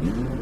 Mm-hmm.